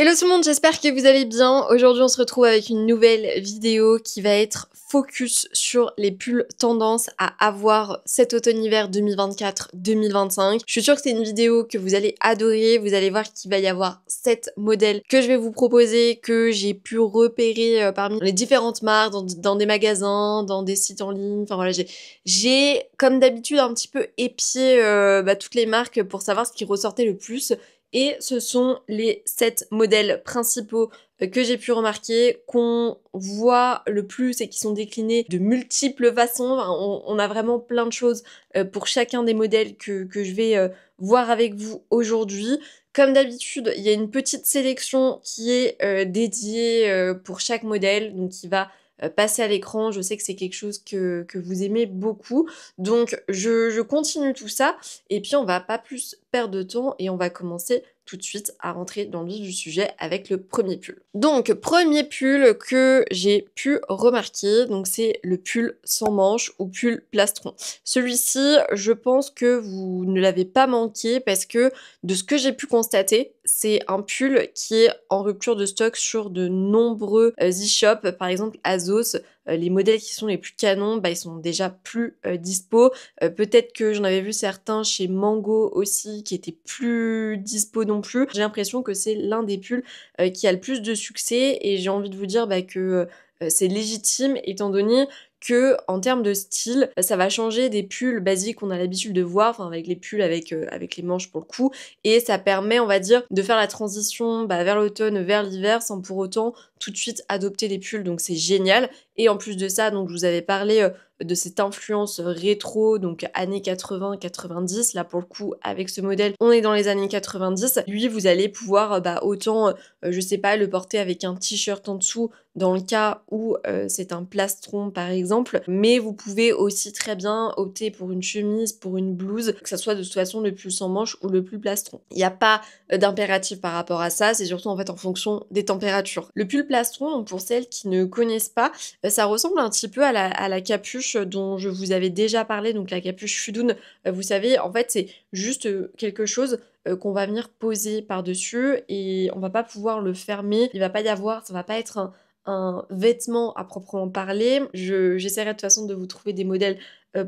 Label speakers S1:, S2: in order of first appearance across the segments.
S1: Hello tout le monde, j'espère que vous allez bien. Aujourd'hui on se retrouve avec une nouvelle vidéo qui va être focus sur les pulls tendance à avoir cet automne-hiver 2024-2025. Je suis sûre que c'est une vidéo que vous allez adorer. Vous allez voir qu'il va y avoir 7 modèles que je vais vous proposer, que j'ai pu repérer euh, parmi les différentes marques, dans, des magasins, dans des sites en ligne. Enfin voilà, j'ai comme d'habitude un petit peu épié euh, bah, toutes les marques pour savoir ce qui ressortait le plus et ce sont les 7 modèles principaux euh, que j'ai pu remarquer, qu'on voit le plus et qui sont déclinés de multiples façons. on, a vraiment plein de choses euh, pour chacun des modèles que, je vais euh, voir avec vous aujourd'hui. Comme d'habitude, il y a une petite sélection qui est dédiée pour chaque modèle, donc qui va passer à l'écran. Je sais que c'est quelque chose que, vous aimez beaucoup. Donc je, je continue tout ça et puis on va pas plus perdre de temps et on va commencer tout de suite à rentrer dans le vif du sujet avec le premier pull. Donc premier pull que j'ai pu remarquer, donc c'est le pull sans manches ou pull plastron. Celui-ci, je pense que vous ne l'avez pas manqué parce que de ce que j'ai pu constater, c'est un pull qui est en rupture de stock sur de nombreux euh, e-shops, par exemple Azos, euh, les modèles qui sont les plus canons, bah, ils sont déjà plus euh, dispo. Peut-être que j'en avais vu certains chez Mango aussi qui étaient plus dispo non plus. J'ai l'impression que c'est l'un des pulls qui a le plus de succès et j'ai envie de vous dire bah, que c'est légitime étant donné que en termes de style, ça va changer des pulls basiques qu'on a l'habitude de voir, enfin avec les pulls avec, avec les manches pour le coup, et ça permet, on va dire, de faire la transition bah, vers l'automne, vers l'hiver, sans pour autant tout de suite adopter les pulls, donc c'est génial. Et en plus de ça, donc je vous avais parlé euh, de cette influence rétro, donc années 80-90. Là, pour le coup, avec ce modèle, on est dans les années 90. Lui, vous allez pouvoir, euh, bah, autant, euh, je sais pas, le porter avec un t-shirt en dessous, dans le cas où c'est un plastron, par exemple. Mais vous pouvez aussi très bien opter pour une chemise, pour une blouse, que ce soit de toute façon le plus sans manche ou le plus plastron. Il n'y a pas d'impératif par rapport à ça, c'est surtout en fait en fonction des températures. Le pull plastron, pour celles qui ne connaissent pas, euh, ça ressemble un petit peu à la, capuche dont je vous avais déjà parlé, donc la capuche Fudun. Euh, vous savez, en fait, c'est juste euh, quelque chose qu'on va venir poser par-dessus et on va pas pouvoir le fermer. Il va pas y avoir, ça va pas être un, vêtement à proprement parler. J'essaierai de toute façon de vous trouver des modèles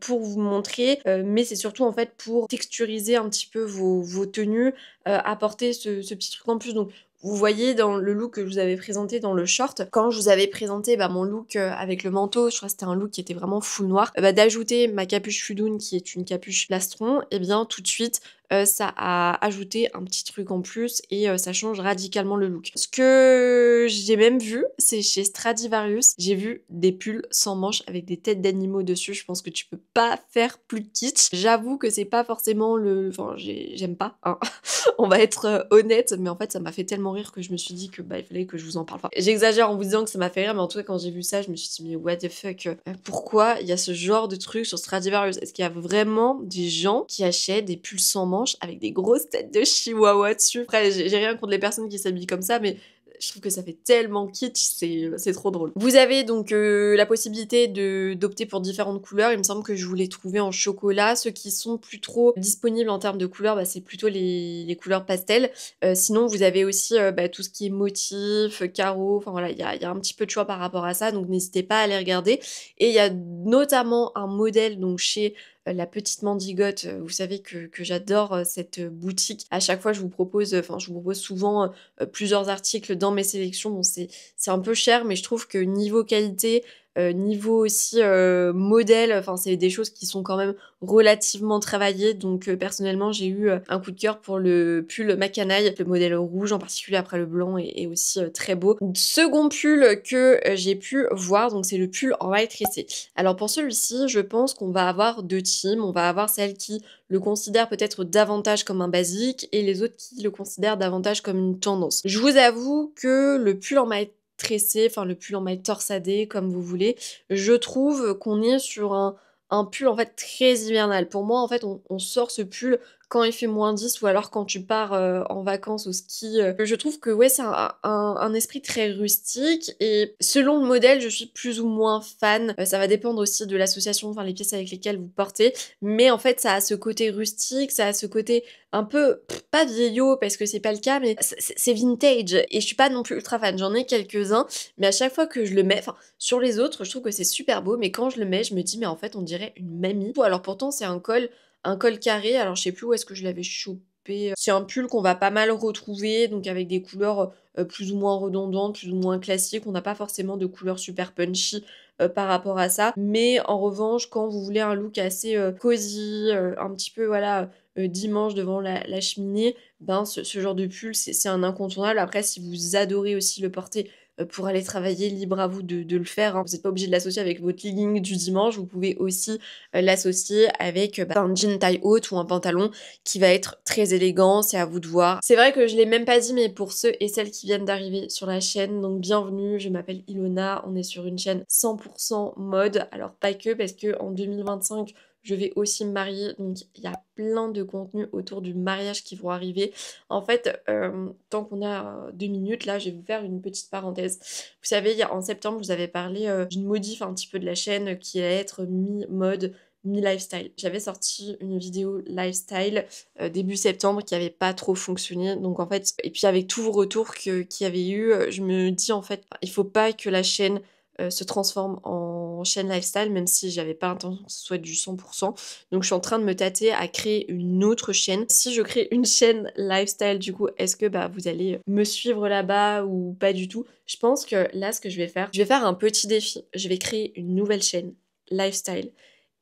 S1: pour vous montrer, mais c'est surtout en fait pour texturiser un petit peu vos, tenues, apporter ce, ce, petit truc en plus. Donc vous voyez dans le look que je vous avais présenté dans le short, quand je vous avais présenté bah, mon look euh, avec le manteau, je crois que c'était un look qui était vraiment full noir, bah, d'ajouter ma capuche Fudun qui est une capuche plastron, et eh bien tout de suite euh, ça a ajouté un petit truc en plus et euh, ça change radicalement le look. Ce que j'ai même vu, c'est chez Stradivarius, j'ai vu des pulls sans manches avec des têtes d'animaux dessus. Je pense que tu peux pas faire plus kitsch. J'avoue que c'est pas forcément le... Enfin, j'aime pas, hein. On va être honnête, mais en fait ça m'a fait tellement que je me suis dit que bah il fallait que je vous en parle. Enfin, J'exagère en vous disant que ça m'a fait rire, mais en tout cas quand j'ai vu ça, je me suis dit mais what the fuck, euh, pourquoi il y a ce genre de truc sur Stradivarius? Est-ce qu'il y a vraiment des gens qui achètent des pulls sans manches avec des grosses têtes de chihuahua dessus? Après j'ai rien contre les personnes qui s'habillent comme ça, mais je trouve que ça fait tellement kitsch, c'est trop drôle. Vous avez donc euh, la possibilité d'opter pour différentes couleurs. Il me semble que je vous les trouvais en chocolat. Ceux qui sont plus trop disponibles en termes de couleurs, bah, c'est plutôt les, couleurs pastel. Euh, sinon, vous avez aussi euh, bah, tout ce qui est motif, carreaux. Enfin voilà, il y a, y a, un petit peu de choix par rapport à ça. Donc n'hésitez pas à les regarder. Et il y a notamment un modèle donc chez la petite mendigote. Euh, vous savez que, j'adore euh, cette boutique. À chaque fois, je vous propose, enfin, je vous propose souvent plusieurs articles dans mes sélections. Bon, c'est un peu cher, mais je trouve que niveau qualité, euh, niveau aussi euh, modèle, enfin c'est des choses qui sont quand même relativement travaillées. Donc euh, personnellement j'ai eu un coup de cœur pour le pull Macanaille, le modèle rouge en particulier après le blanc est, aussi très beau. Second pull que j'ai pu voir, donc c'est le pull en tressée. Alors pour celui-ci, je pense qu'on va avoir deux teams. On va avoir celle qui le considère peut-être davantage comme un basique et les autres qui le considèrent davantage comme une tendance. Je vous avoue que le pull en maille tressé, enfin le pull en maille torsadé, comme vous voulez. Je trouve qu'on est sur un, un pull en fait très hivernal. Pour moi, en fait, on, sort ce pull quand il fait moins 10 ou alors quand tu pars euh, en vacances au ski. Euh, je trouve que ouais, c'est un, esprit très rustique et selon le modèle, je suis plus ou moins fan. Euh, ça va dépendre aussi de l'association, enfin les pièces avec lesquelles vous portez. Mais en fait, ça a ce côté rustique, ça a ce côté un peu, pas vieillot parce que c'est pas le cas, mais c'est vintage. Et je suis pas non plus ultra fan. J'en ai quelques-uns, mais à chaque fois que je le mets, enfin, sur les autres, je trouve que c'est super beau, mais quand je le mets, je me dis, mais en fait, on dirait une mamie. Alors pourtant, c'est un col, un col carré. Alors je sais plus où est-ce que je l'avais chopé. C'est un pull qu'on va pas mal retrouver, donc avec des couleurs euh, plus ou moins redondantes, plus ou moins classiques. On n'a pas forcément de couleurs super punchy euh, par rapport à ça. Mais en revanche, quand vous voulez un look assez euh, cosy, un petit peu voilà dimanche devant la, cheminée, ben ce, genre de pull c'est un incontournable. Après, si vous adorez aussi le porter pour aller travailler, libre à vous de, le faire. Hein. Vous n'êtes pas obligé de l'associer avec votre legging du dimanche, vous pouvez aussi euh, l'associer avec euh, un jean taille haute ou un pantalon qui va être très élégant, c'est à vous de voir. C'est vrai que je l'ai même pas dit, mais pour ceux et celles qui viennent d'arriver sur la chaîne, donc bienvenue, je m'appelle Ilona, on est sur une chaîne 100% mode, alors pas que parce que en 2025 je vais aussi me marier, donc il y a plein de contenus autour du mariage qui vont arriver. En fait, euh, tant qu'on a deux minutes, là, je vais vous faire une petite parenthèse. Vous savez, en septembre, je vous avais parlé euh, d'une modif un petit peu de la chaîne qui allait être mi-mode, mi-lifestyle. J'avais sorti une vidéo lifestyle euh, début septembre qui avait pas trop fonctionné. Donc en fait, et puis avec tous vos retours qu'il y avait eu, je me dis en fait, il faut pas que la chaîne euh, se transforme en chaîne lifestyle, même si j'avais pas l'intention que ce soit du 100%. Donc je suis en train de me tâter à créer une autre chaîne. Si je crée une chaîne lifestyle, du coup, est-ce que bah, vous allez me suivre là-bas ou pas du tout? Je pense que là, ce que je vais faire, je vais faire un petit défi. Je vais créer une nouvelle chaîne lifestyle.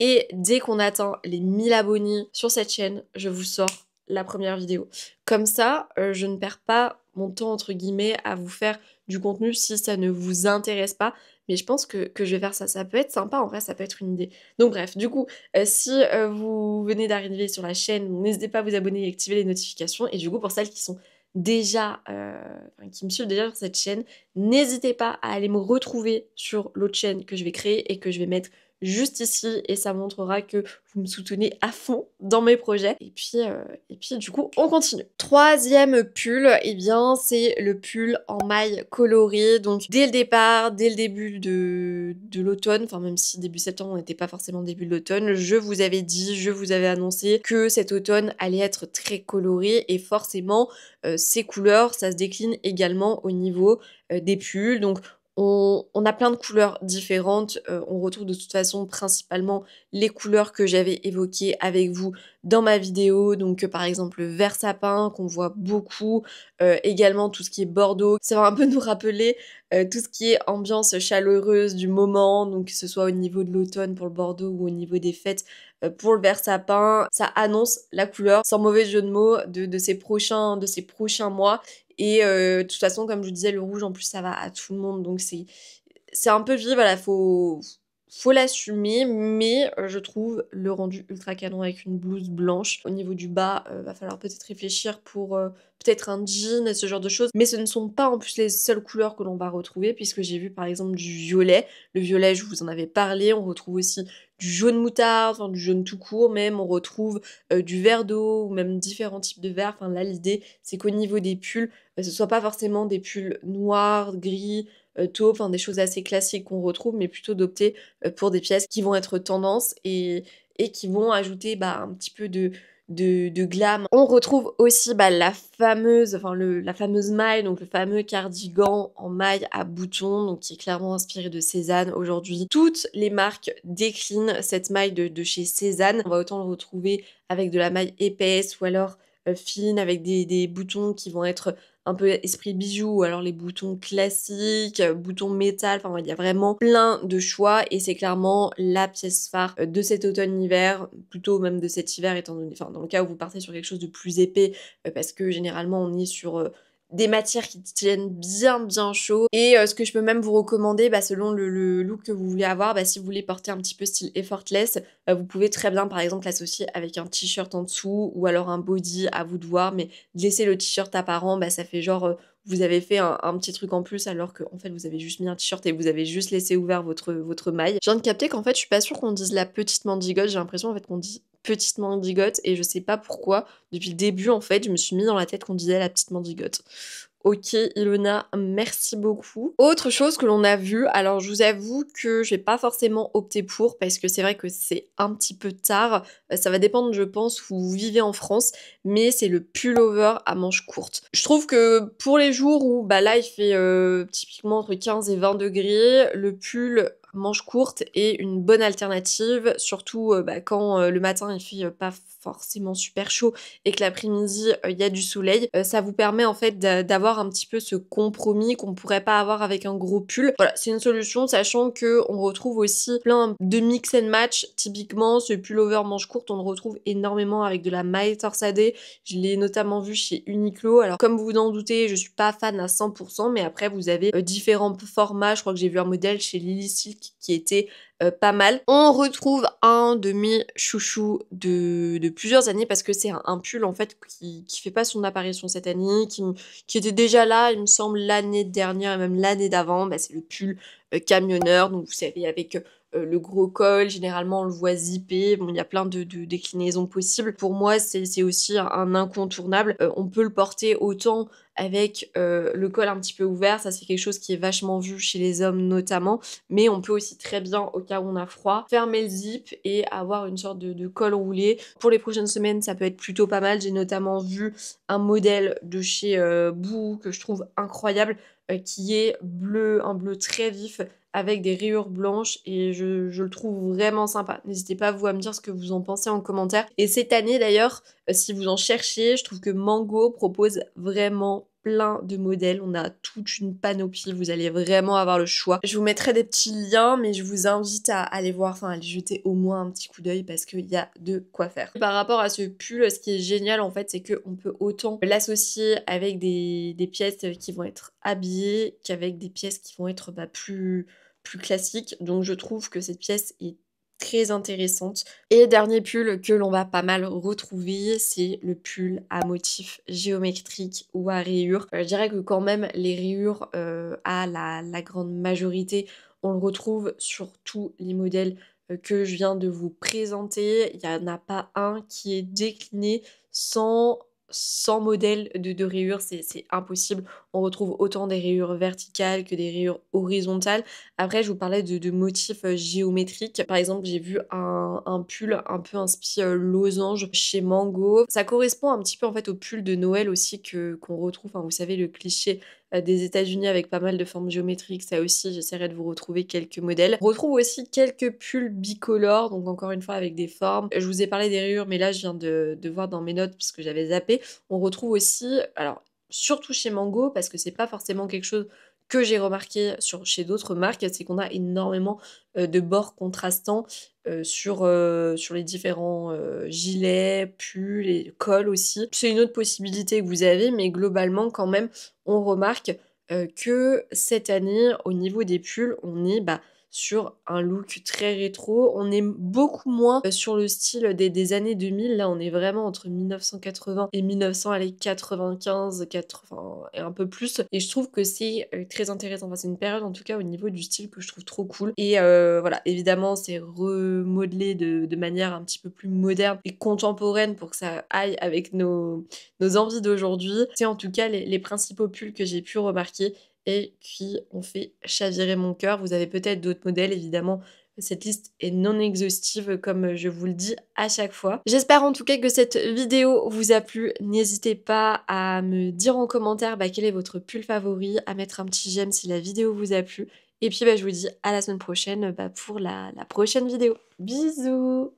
S1: Et dès qu'on atteint les 1000 abonnés sur cette chaîne, je vous sors la première vidéo. Comme ça, euh, je ne perds pas mon temps, entre guillemets, à vous faire du contenu si ça ne vous intéresse pas. Mais je pense que, je vais faire ça. Ça peut être sympa, en vrai, ça peut être une idée. Donc bref, du coup, euh, si euh, vous venez d'arriver sur la chaîne, n'hésitez pas à vous abonner et activer les notifications. Et du coup, pour celles qui sont déjà, qui me suivent déjà sur cette chaîne, n'hésitez pas à aller me retrouver sur l'autre chaîne que je vais créer et que je vais mettre juste ici et ça montrera que vous me soutenez à fond dans mes projets. Et puis, euh, et puis du coup, on continue. Troisième pull, et eh bien, c'est le pull en maille colorée. Donc, dès le départ, dès le début de, l'automne, enfin, même si début septembre, on n'était pas forcément début de l'automne, je vous avais dit, je vous avais annoncé que cet automne allait être très coloré et forcément, euh, ces couleurs, ça se décline également au niveau euh, des pulls. Donc, on, a plein de couleurs différentes. Euh, on retrouve de toute façon principalement les couleurs que j'avais évoquées avec vous dans ma vidéo. Donc euh, par exemple le vert sapin qu'on voit beaucoup. Euh, également tout ce qui est bordeaux. Ça va un peu nous rappeler tout ce qui est ambiance chaleureuse du moment. Donc que ce soit au niveau de l'automne pour le bordeaux ou au niveau des fêtes pour le vert sapin. Ça annonce la couleur, sans mauvais jeu de mots, de ces prochains mois. Et euh, de toute façon, comme je vous disais, le rouge en plus ça va à tout le monde. Donc c'est c'est un peu vivre, voilà, faut faut l'assumer, mais euh, je trouve le rendu ultra canon avec une blouse blanche. Au niveau du bas, euh, va falloir peut-être réfléchir pour peut-être un jean ce genre de choses. Mais ce ne sont pas en plus les seules couleurs que l'on va retrouver, puisque j'ai vu par exemple du violet. Le violet, je vous en avais parlé. On retrouve aussi du jaune moutarde, du jaune tout court même, on retrouve euh, du vert d'eau ou même différents types de verre. Enfin là l'idée c'est qu'au niveau des pulls, euh, ce soit pas forcément des pulls noirs, gris, euh, taupe, enfin des choses assez classiques qu'on retrouve, mais plutôt d'opter pour des pièces qui vont être tendance et, et qui vont ajouter bah, un petit peu de, de, glam. On retrouve aussi bah, la fameuse, enfin le, la fameuse maille, donc le fameux cardigan en maille à boutons, donc qui est clairement inspiré de Cézanne aujourd'hui. Toutes les marques déclinent cette maille de, chez Cézanne. On va autant le retrouver avec de la maille épaisse ou alors euh, fine avec des, des, boutons qui vont être un peu esprit bijou, ou alors les boutons classiques, euh, boutons métal, enfin il y a vraiment plein de choix et c'est clairement la pièce phare euh, de cet automne-hiver, plutôt même de cet hiver étant donné, enfin dans le cas où vous partez sur quelque chose de plus épais, euh, parce que généralement on est sur des matières qui tiennent bien bien chaud. Et ce que je peux même vous recommander bah, selon le, look que vous voulez avoir bah, si vous voulez porter un petit peu style effortless vous pouvez très bien par exemple l'associer avec un t-shirt en dessous ou alors un body à vous de voir. Mais laisser le t-shirt apparent bah, ça fait genre vous avez fait un, petit truc en plus alors que en fait vous avez juste mis un t-shirt et vous avez juste laissé ouvert votre, votre maille. Je viens de capter qu'en fait je suis pas sûre qu'on dise la petite mandigote, j'ai l'impression en fait qu'on dit petite mendigote et je sais pas pourquoi, depuis le début en fait, je me suis mis dans la tête qu'on disait la petite mendigote. Ok Ilona, merci beaucoup. Autre chose que l'on a vu, alors je vous avoue que je vais pas forcément opter pour parce que c'est vrai que c'est un petit peu tard. Euh, ça va dépendre je pense où vous vivez en France, mais c'est le pullover à manches courtes. Je trouve que pour les jours où bah là il fait euh, typiquement entre 15 et 20 degrés, le pull manche courte est une bonne alternative, surtout euh, bah, quand euh, le matin il fait euh, pas forcément super chaud et que l'après-midi il y a du soleil. ça vous permet en fait d'avoir un petit peu ce compromis qu'on pourrait pas avoir avec un gros pull. Voilà, c'est une solution, sachant que on retrouve aussi plein de mix and match. Typiquement, ce pullover manche courte, on le retrouve énormément avec de la maille torsadée. Je l'ai notamment vu chez Uniqlo. Alors comme vous vous en doutez, je suis pas fan à 100%, mais après vous avez différents formats. Je crois que j'ai vu un modèle chez Lily Silk qui était euh, pas mal. On retrouve un de mes chouchous de, plusieurs années parce que c'est un, pull en fait qui, qui fait pas son apparition cette année, qui, était déjà là, il me semble, l'année dernière et même l'année d'avant. Bah, c'est le pull euh, camionneur, donc vous savez, avec euh, le gros col, généralement on le voit zippé, bon il y a plein de, déclinaisons possibles. Pour moi c'est aussi un incontournable, on peut le porter autant avec euh, le col un petit peu ouvert, ça c'est quelque chose qui est vachement vu chez les hommes notamment, mais on peut aussi très bien au cas où on a froid, fermer le zip et avoir une sorte de, col roulé. Pour les prochaines semaines ça peut être plutôt pas mal, j'ai notamment vu un modèle de chez Boo que je trouve incroyable qui est bleu, un bleu très vif avec des rayures blanches et je, le trouve vraiment sympa. N'hésitez pas vous à me dire ce que vous en pensez en commentaire. Et cette année d'ailleurs, euh, si vous en cherchez, je trouve que Mango propose vraiment plein de modèles, on a toute une panoplie, vous allez vraiment avoir le choix. Je vous mettrai des petits liens, mais je vous invite à aller voir, enfin à aller jeter au moins un petit coup d'œil parce qu'il y a de quoi faire. Par rapport à ce pull, ce qui est génial en fait, c'est qu'on peut autant l'associer avec des, pièces qui vont être habillées qu'avec des pièces qui vont être bah, plus classiques. Donc je trouve que cette pièce est très intéressante. Et dernier pull que l'on va pas mal retrouver, c'est le pull à motif géométrique ou à rayures. Euh, je dirais que quand même les rayures euh, à la, grande majorité, on le retrouve sur tous les modèles euh, que je viens de vous présenter. Il n'y en a pas un qui est décliné sans sans modèle de, de rayures, c'est impossible. On retrouve autant des rayures verticales que des rayures horizontales. Après, je vous parlais de, motifs euh, géométriques. Par exemple, j'ai vu un, pull un peu inspiré euh, losange chez Mango. Ça correspond un petit peu en fait au pull de Noël aussi qu'on retrouve. vous savez, le cliché des États-Unis avec pas mal de formes géométriques. Ça aussi, j'essaierai de vous retrouver quelques modèles. On retrouve aussi quelques pulls bicolores, donc encore une fois avec des formes. Je vous ai parlé des rayures, mais là, je viens de, voir dans mes notes parce que j'avais zappé. On retrouve aussi, alors surtout chez Mango, parce que c'est pas forcément quelque chose que j'ai remarqué sur, chez d'autres marques, c'est qu'on a énormément euh, de bords contrastants euh, sur, euh, sur les différents gilets, pulls et cols aussi. C'est une autre possibilité que vous avez, mais globalement quand même, on remarque que cette année, au niveau des pulls, on est bah, sur un look très rétro. On est beaucoup moins euh, sur le style des, années 2000. Là, on est vraiment entre 1980 et 1995, 80 et un peu plus. Et je trouve que c'est euh, très intéressant. Enfin, c'est une période, en tout cas, au niveau du style que je trouve trop cool. Et euh, voilà, évidemment, c'est remodelé de, manière un petit peu plus moderne et contemporaine pour que ça aille avec nos, nos envies d'aujourd'hui. C'est en tout cas les, les principaux pulls que j'ai pu remarquer et qui ont fait chavirer mon cœur. Vous avez peut-être d'autres modèles, évidemment. Cette liste est non exhaustive comme je vous le dis à chaque fois. J'espère en tout cas que cette vidéo vous a plu. N'hésitez pas à me dire en commentaire bah, quel est votre pull favori, à mettre un petit j'aime si la vidéo vous a plu. Et puis bah, je vous dis à la semaine prochaine bah, pour la prochaine vidéo. Bisous